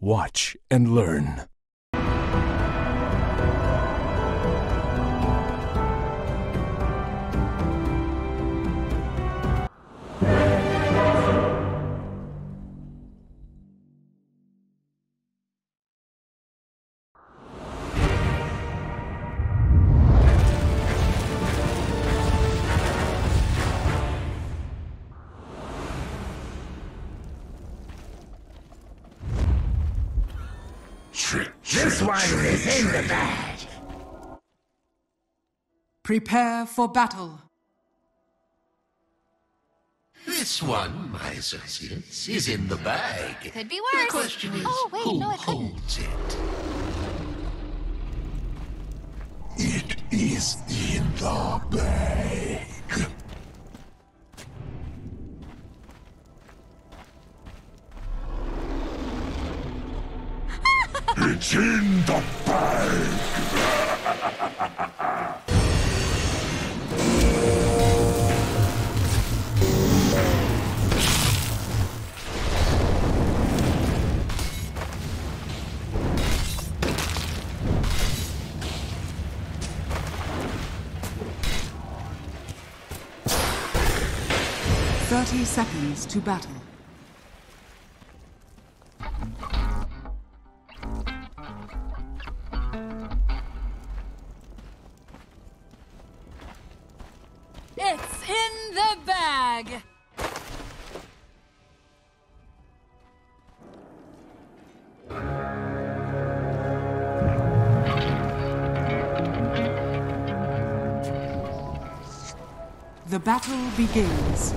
Watch and learn. Prepare for battle. This one, my associates, is in the bag. Could be The worse. question is, oh, wait, who no, it couldn't. holds it? It is in the bag. it's in the bag. Thirty seconds to battle. It's in the bag. The battle begins.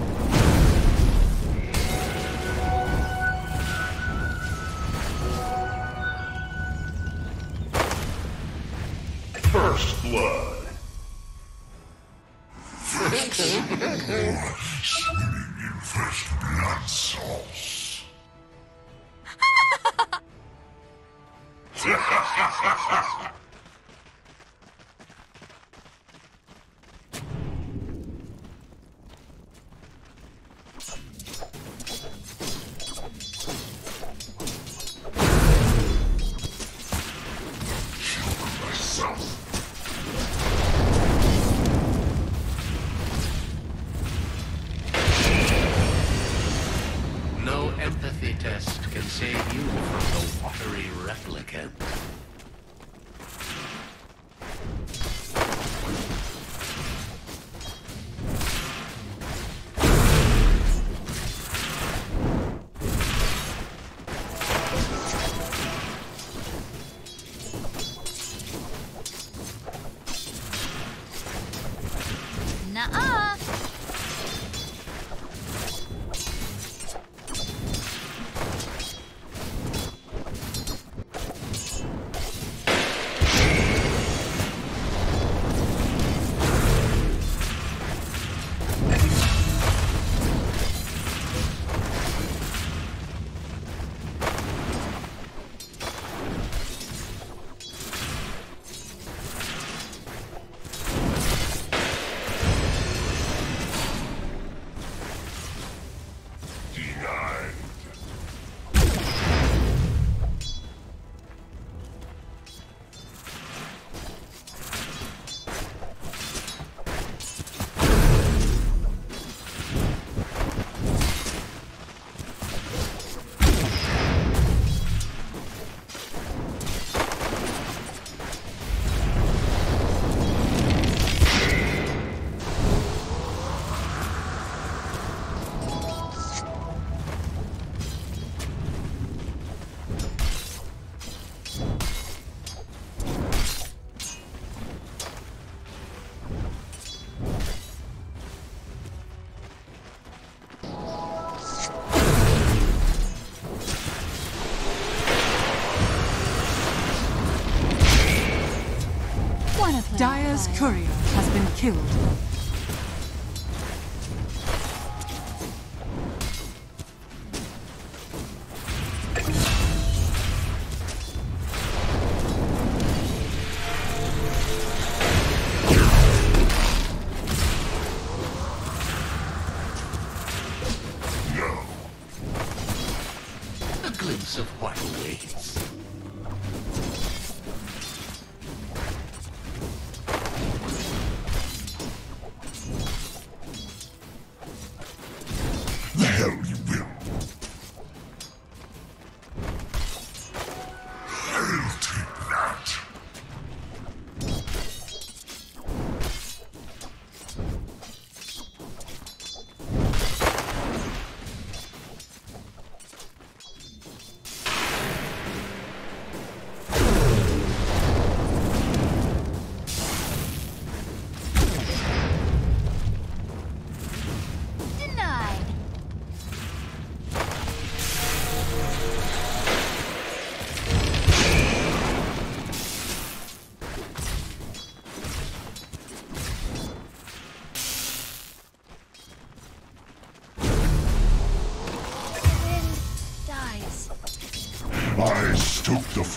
Fire? courier has been killed.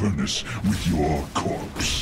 Furnace with your corpse.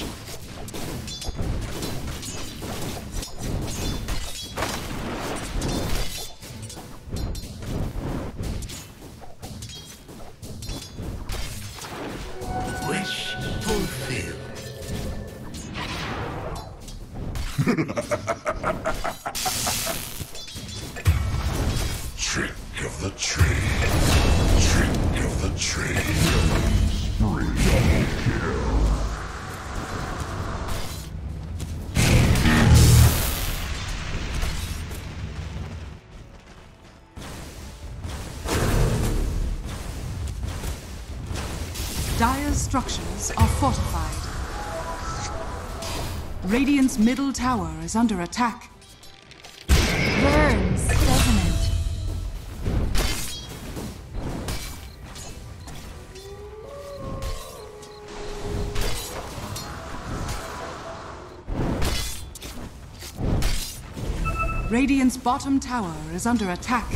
Structures are fortified. Radiant's middle tower is under attack. Burns, doesn't it? Radiant's bottom tower is under attack.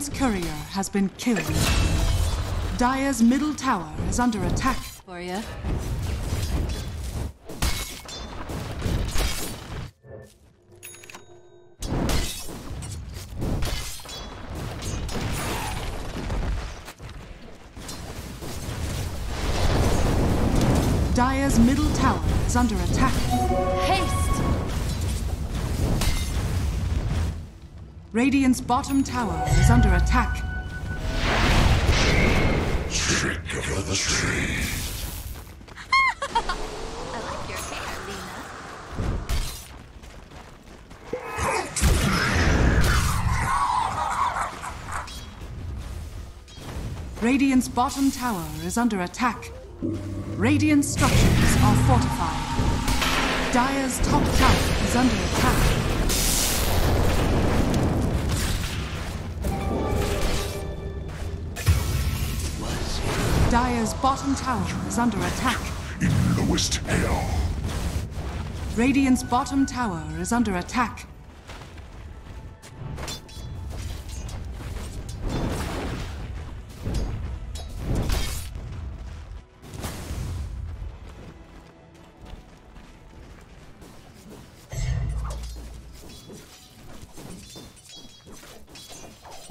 Radiant's courier has been killed. Dire's middle tower is under attack. For you. Dire's middle tower is under attack. Radiant's bottom tower is under attack. Trick of the trade. I like your hair, Lena. Radiant's bottom tower is under attack. Radiant structures are fortified. Dire's top tower is under attack. Dire's bottom tower is under attack. In lowest hell. Radiant's bottom tower is under attack.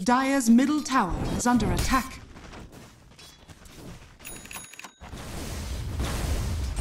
Dire's middle tower is under attack.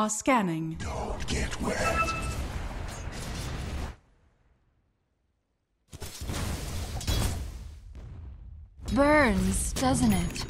Are scanning. Don't get wet. burns, doesn't it?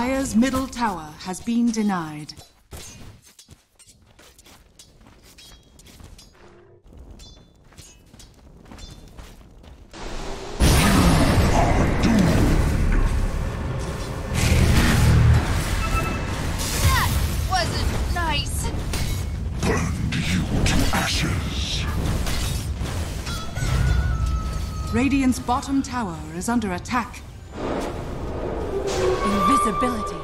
Dire's middle tower has been denied. That wasn't nice. Burned you to ashes. Radiant's bottom tower is under attack. Radiant's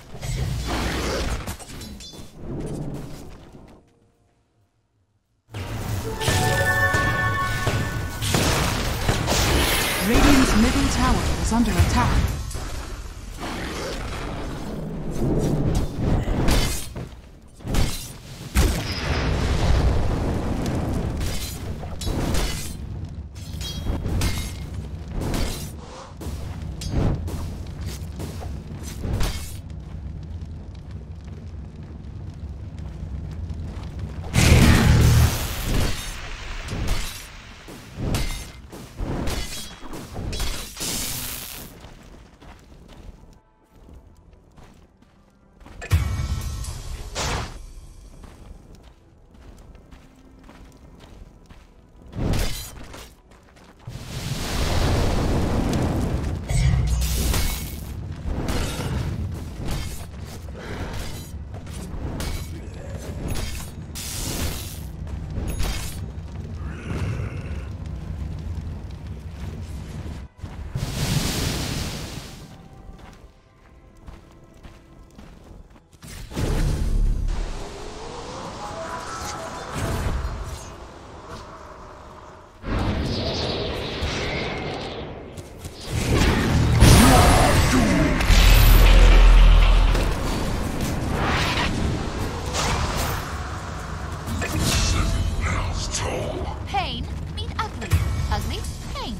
asshole. Pain mean ugly. Ugly, pain.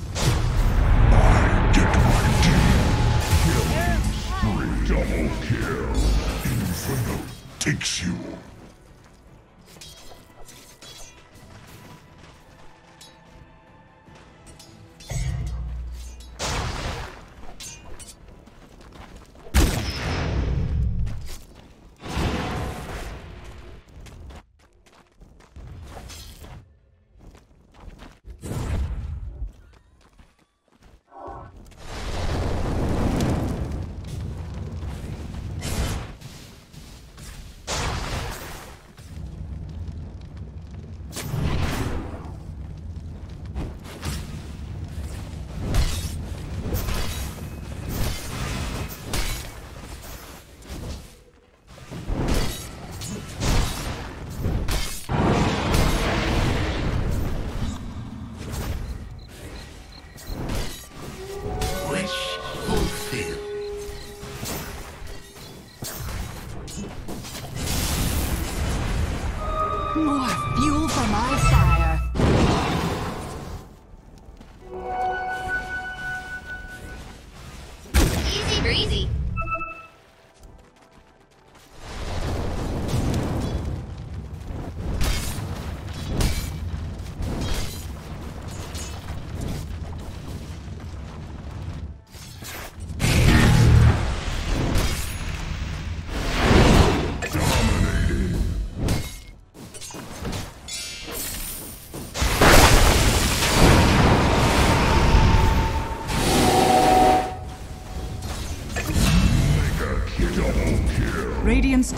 I get my due. Kill. Double kill. Inferno takes you. Easy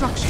destruction.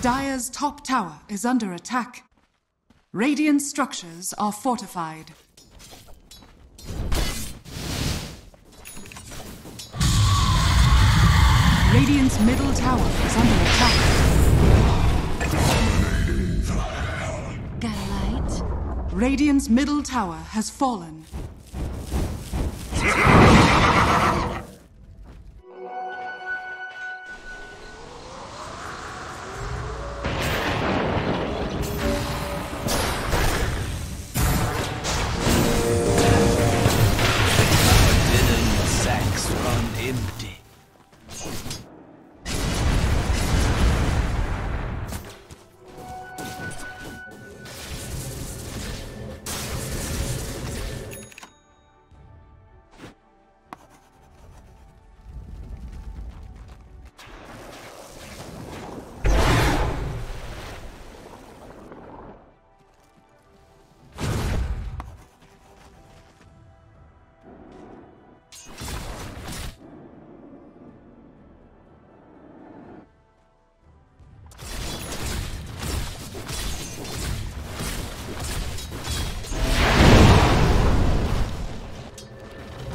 Dire's top tower is under attack. Radiant structures are fortified. Radiant's middle tower is under attack. Got a light? Radiant's middle tower has fallen.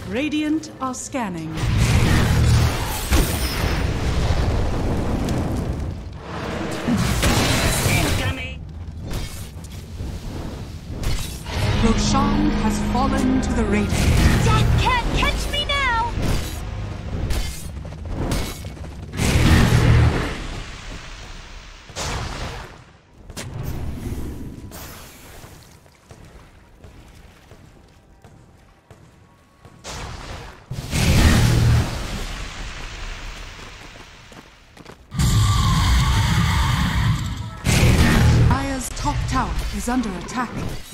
Radiant are scanning. Roshan has fallen to the Radiant. Death is under attack.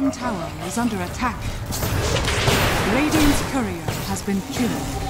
Bottom tower is under attack. Radiant's courier has been killed.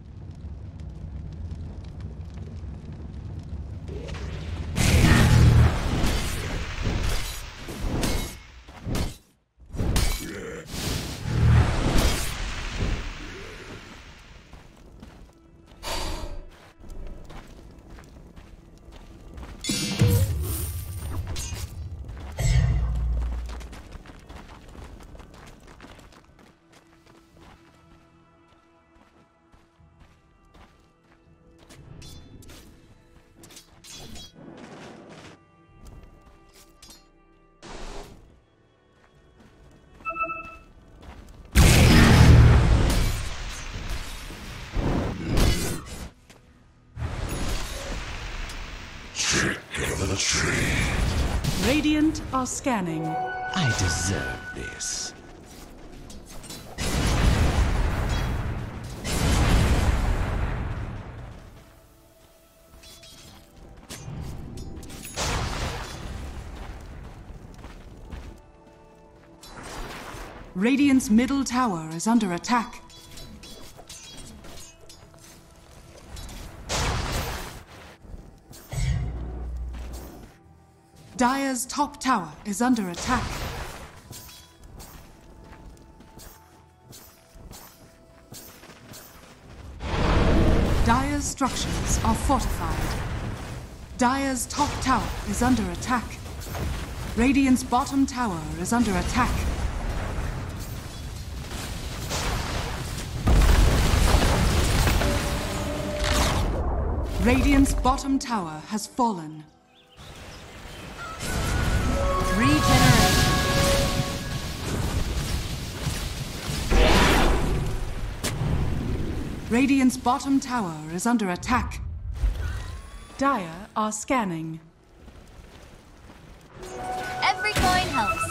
Are scanning. I deserve this. Radiant's middle tower is under attack. Dire's top tower is under attack. Dire's structures are fortified. Dire's top tower is under attack. Radiant's bottom tower is under attack. Radiant's bottom tower has fallen. Radiant's bottom tower is under attack. Dire are scanning. Every coin helps.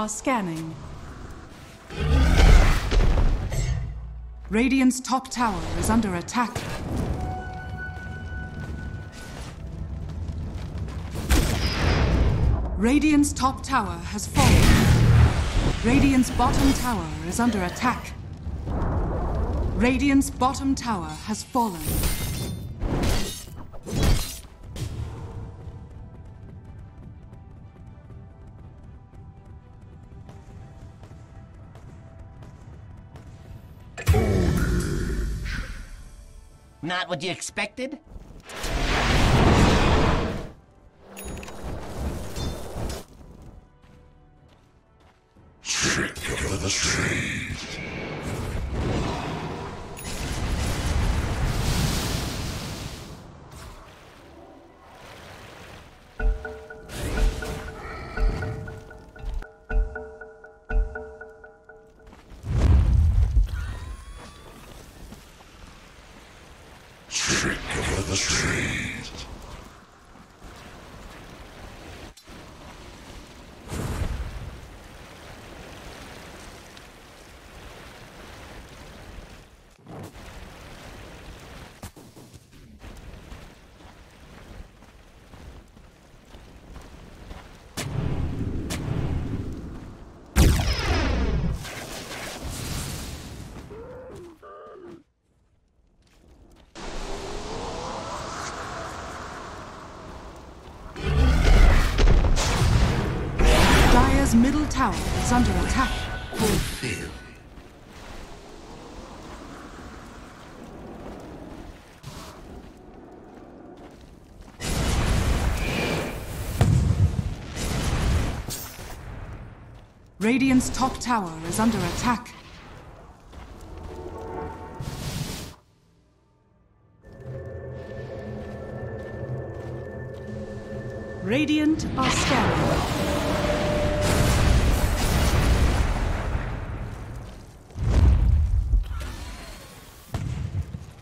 Are scanning. Radiant's top tower is under attack. Radiant's top tower has fallen. Radiant's bottom tower is under attack. Radiant's bottom tower has fallen. Not what you expected? Trick of the trade. Is under attack. Fulfill. Radiant's top tower is under attack. Radiant are scanning.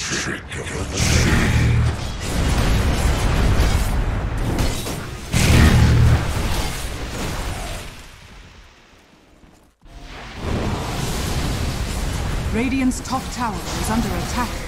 Trick of the tree. Radiant's top tower is under attack.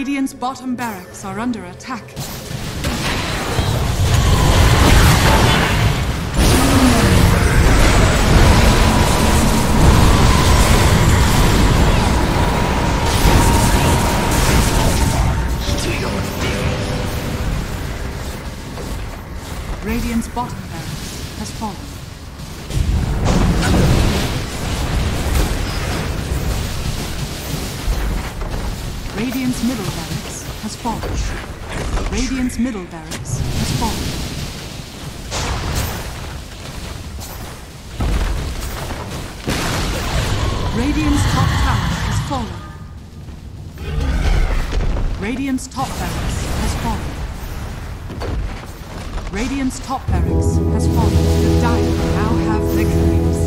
Radiant's bottom barracks are under attack. Radiant's top barracks has fallen. The Dire now have victories.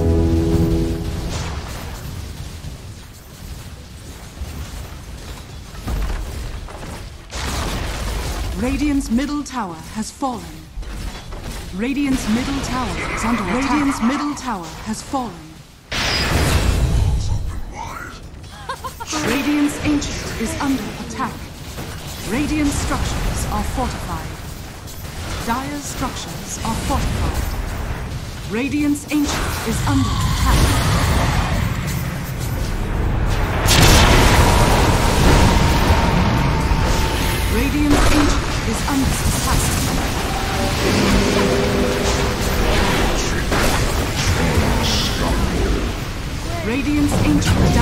Radiant's middle tower has fallen. Radiant's middle tower is under attack. Radiant's middle tower has fallen. Radiant's ancient is under attack. Radiant structures are fortified. Dire's structures are fortified. Radiant's ancient is under attack. Radiant's ancient is under attack. Radiant's Ancient